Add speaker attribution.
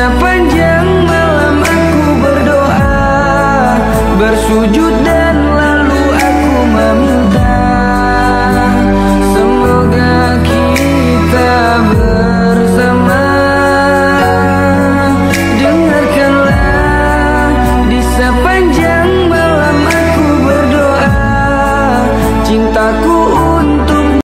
Speaker 1: terpanjang